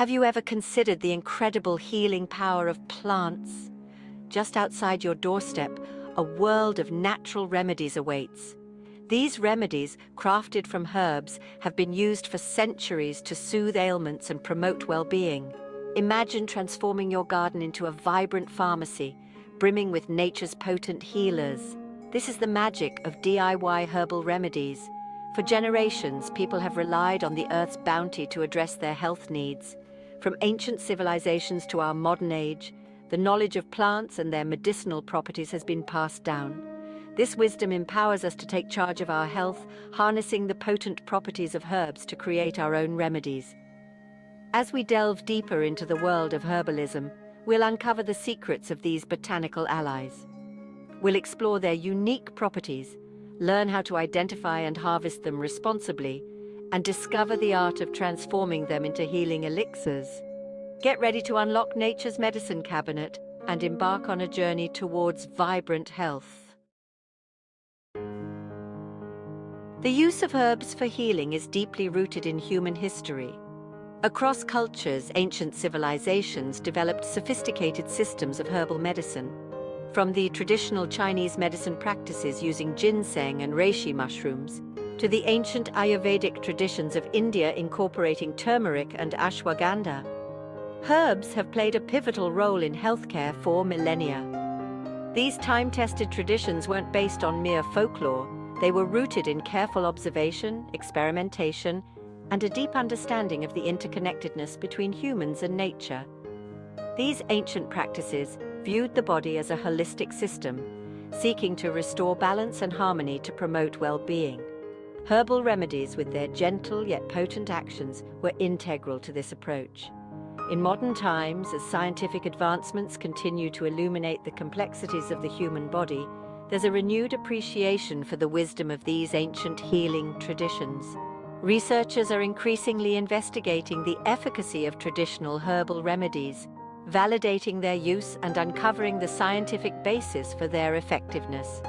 Have you ever considered the incredible healing power of plants? Just outside your doorstep, a world of natural remedies awaits. These remedies, crafted from herbs, have been used for centuries to soothe ailments and promote well-being. Imagine transforming your garden into a vibrant pharmacy, brimming with nature's potent healers. This is the magic of DIY herbal remedies. For generations, people have relied on the earth's bounty to address their health needs. From ancient civilizations to our modern age, the knowledge of plants and their medicinal properties has been passed down. This wisdom empowers us to take charge of our health, harnessing the potent properties of herbs to create our own remedies. As we delve deeper into the world of herbalism, we'll uncover the secrets of these botanical allies. We'll explore their unique properties, learn how to identify and harvest them responsibly, and discover the art of transforming them into healing elixirs. Get ready to unlock nature's medicine cabinet and embark on a journey towards vibrant health. The use of herbs for healing is deeply rooted in human history. Across cultures, ancient civilizations developed sophisticated systems of herbal medicine. From the traditional Chinese medicine practices using ginseng and reishi mushrooms, to the ancient Ayurvedic traditions of India incorporating turmeric and ashwagandha, herbs have played a pivotal role in healthcare for millennia. These time-tested traditions weren't based on mere folklore, they were rooted in careful observation, experimentation, and a deep understanding of the interconnectedness between humans and nature. These ancient practices viewed the body as a holistic system, seeking to restore balance and harmony to promote well-being. Herbal remedies with their gentle yet potent actions were integral to this approach. In modern times, as scientific advancements continue to illuminate the complexities of the human body, there's a renewed appreciation for the wisdom of these ancient healing traditions. Researchers are increasingly investigating the efficacy of traditional herbal remedies, validating their use and uncovering the scientific basis for their effectiveness.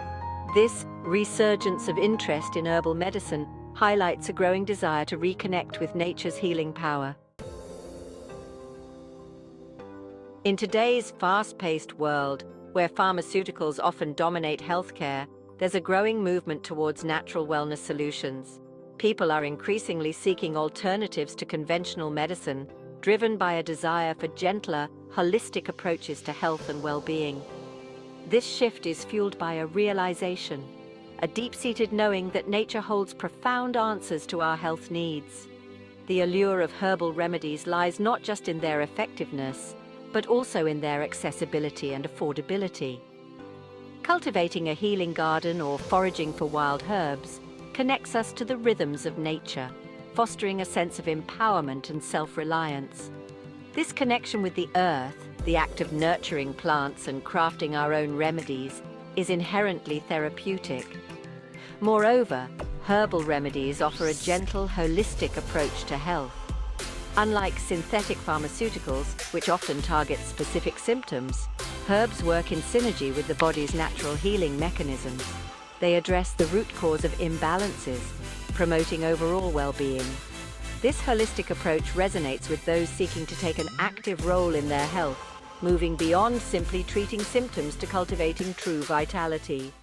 This resurgence of interest in herbal medicine highlights a growing desire to reconnect with nature's healing power. In today's fast-paced world, where pharmaceuticals often dominate healthcare, there's a growing movement towards natural wellness solutions. People are increasingly seeking alternatives to conventional medicine, driven by a desire for gentler, holistic approaches to health and well-being. This shift is fueled by a realization, a deep-seated knowing that nature holds profound answers to our health needs. The allure of herbal remedies lies not just in their effectiveness, but also in their accessibility and affordability. Cultivating a healing garden or foraging for wild herbs connects us to the rhythms of nature, fostering a sense of empowerment and self-reliance. This connection with the earth, the act of nurturing plants and crafting our own remedies, is inherently therapeutic. Moreover, herbal remedies offer a gentle, holistic approach to health. Unlike synthetic pharmaceuticals, which often target specific symptoms, herbs work in synergy with the body's natural healing mechanisms. They address the root cause of imbalances, promoting overall well-being. This holistic approach resonates with those seeking to take an active role in their health, moving beyond simply treating symptoms to cultivating true vitality.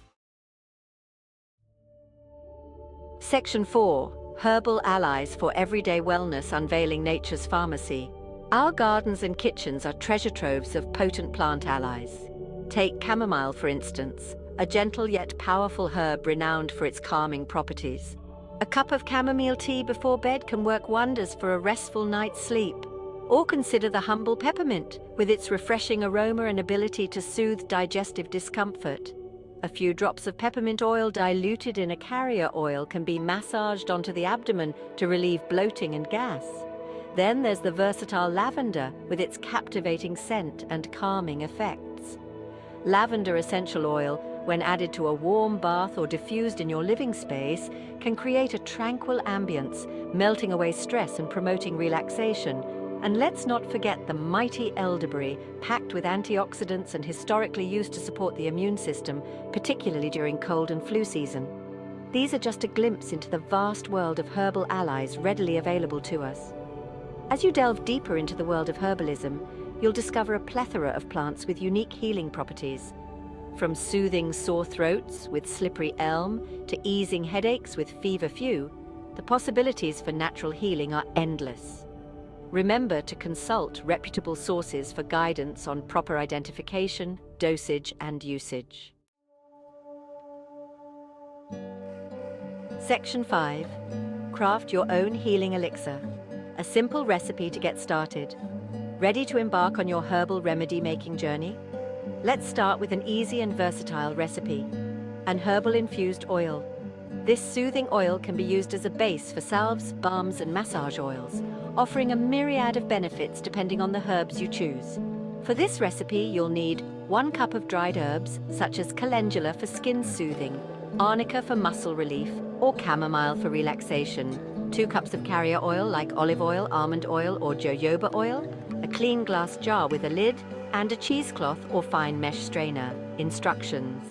Section 4. Herbal Allies for Everyday Wellness Unveiling Nature's Pharmacy. Our gardens and kitchens are treasure troves of potent plant allies. Take chamomile, for instance, a gentle yet powerful herb renowned for its calming properties. A cup of chamomile tea before bed can work wonders for a restful night's sleep. Or consider the humble peppermint, with its refreshing aroma and ability to soothe digestive discomfort. A few drops of peppermint oil diluted in a carrier oil can be massaged onto the abdomen to relieve bloating and gas. Then there's the versatile lavender with its captivating scent and calming effects. Lavender essential oil when added to a warm bath or diffused in your living space, can create a tranquil ambience, melting away stress and promoting relaxation. And let's not forget the mighty elderberry, packed with antioxidants and historically used to support the immune system, particularly during cold and flu season. These are just a glimpse into the vast world of herbal allies readily available to us. As you delve deeper into the world of herbalism, you'll discover a plethora of plants with unique healing properties. From soothing sore throats with slippery elm to easing headaches with feverfew, the possibilities for natural healing are endless. Remember to consult reputable sources for guidance on proper identification, dosage and usage. Section 5. Craft your own healing elixir. A simple recipe to get started. Ready to embark on your herbal remedy making journey? Let's start with an easy and versatile recipe. An herbal infused oil. This soothing oil can be used as a base for salves, balms and massage oils, offering a myriad of benefits depending on the herbs you choose. For this recipe, you'll need one cup of dried herbs, such as calendula for skin soothing, arnica for muscle relief, or chamomile for relaxation, two cups of carrier oil like olive oil, almond oil, or jojoba oil, a clean glass jar with a lid, and a cheesecloth or fine mesh strainer. Instructions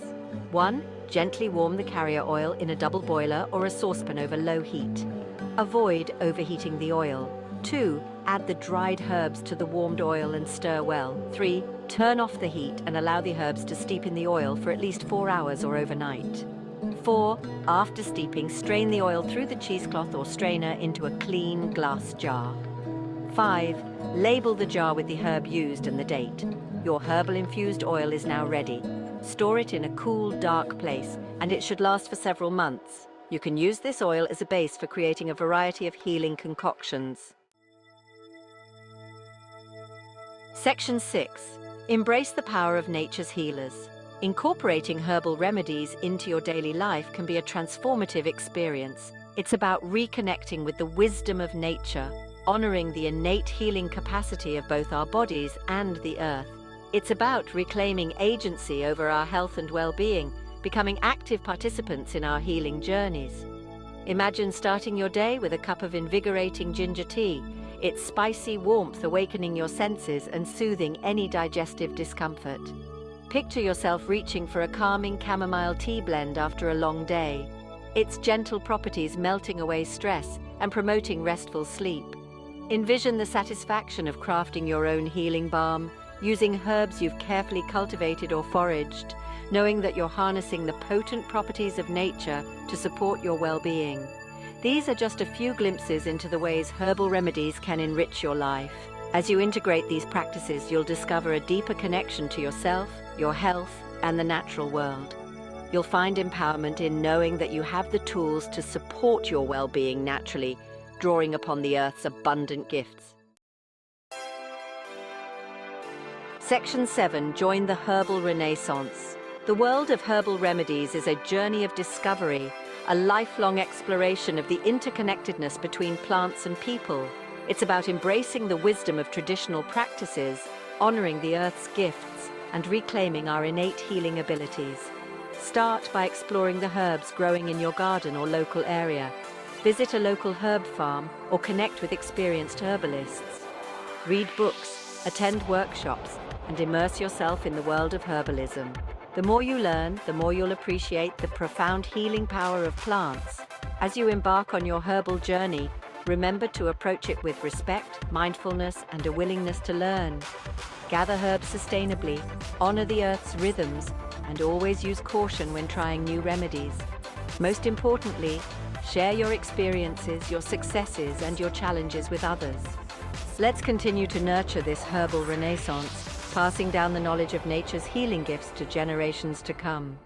1. Gently warm the carrier oil in a double boiler or a saucepan over low heat. Avoid overheating the oil. 2. Add the dried herbs to the warmed oil and stir well. 3. Turn off the heat and allow the herbs to steep in the oil for at least 4 hours or overnight. 4. After steeping, strain the oil through the cheesecloth or strainer into a clean glass jar. 5. Label the jar with the herb used and the date. Your herbal infused oil is now ready. Store it in a cool, dark place, and it should last for several months. You can use this oil as a base for creating a variety of healing concoctions. Section 6. Embrace the power of nature's healers. Incorporating herbal remedies into your daily life can be a transformative experience. It's about reconnecting with the wisdom of nature, honoring the innate healing capacity of both our bodies and the earth. It's about reclaiming agency over our health and well-being, becoming active participants in our healing journeys. Imagine starting your day with a cup of invigorating ginger tea, its spicy warmth awakening your senses and soothing any digestive discomfort. Picture yourself reaching for a calming chamomile tea blend after a long day, its gentle properties melting away stress and promoting restful sleep. Envision the satisfaction of crafting your own healing balm, using herbs you've carefully cultivated or foraged, knowing that you're harnessing the potent properties of nature to support your well-being. These are just a few glimpses into the ways herbal remedies can enrich your life. As you integrate these practices, you'll discover a deeper connection to yourself, your health, and the natural world. You'll find empowerment in knowing that you have the tools to support your well-being naturally, drawing upon the Earth's abundant gifts. Section 7. Join the Herbal Renaissance. The world of herbal remedies is a journey of discovery, a lifelong exploration of the interconnectedness between plants and people. It's about embracing the wisdom of traditional practices, honoring the Earth's gifts, and reclaiming our innate healing abilities. Start by exploring the herbs growing in your garden or local area. Visit a local herb farm or connect with experienced herbalists. Read books, attend workshops, and immerse yourself in the world of herbalism. The more you learn, the more you'll appreciate the profound healing power of plants. As you embark on your herbal journey, remember to approach it with respect, mindfulness, and a willingness to learn. Gather herbs sustainably, honor the earth's rhythms, and always use caution when trying new remedies. Most importantly, share your experiences, your successes, and your challenges with others. Let's continue to nurture this herbal renaissance, passing down the knowledge of nature's healing gifts to generations to come.